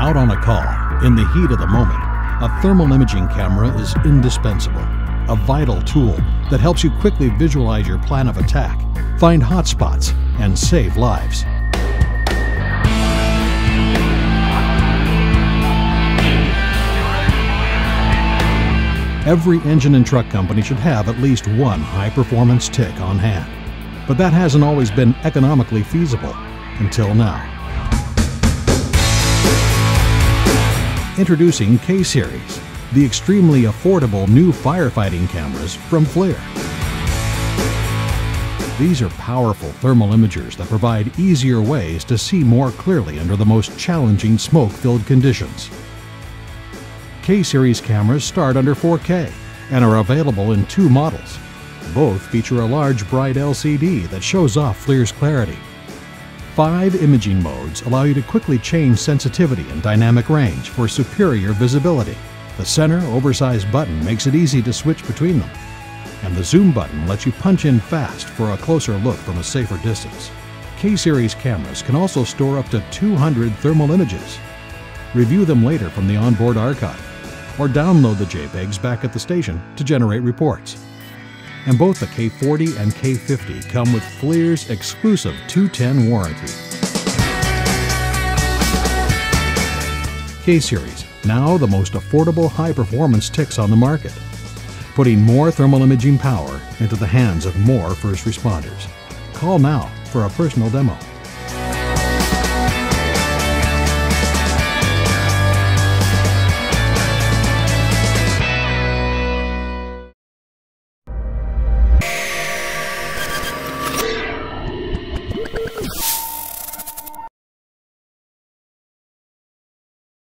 Out on a call, in the heat of the moment, a thermal imaging camera is indispensable. A vital tool that helps you quickly visualize your plan of attack, find hotspots, and save lives. Every engine and truck company should have at least one high performance TIC on hand. But that hasn't always been economically feasible until now. Introducing K Series, the extremely affordable new firefighting cameras from FLIR. These are powerful thermal imagers that provide easier ways to see more clearly under the most challenging smoke filled conditions. K Series cameras start under 4K and are available in two models. Both feature a large bright LCD that shows off FLIR's clarity. Five imaging modes allow you to quickly change sensitivity and dynamic range for superior visibility. The center oversized button makes it easy to switch between them. And the zoom button lets you punch in fast for a closer look from a safer distance. K-Series cameras can also store up to 200 thermal images. Review them later from the onboard archive or download the JPEGs back at the station to generate reports. And both the K40 and K50 come with FLIR's exclusive 210 warranty. K-Series, now the most affordable high-performance TICs on the market, putting more thermal imaging power into the hands of more first responders. Call now for a personal demo.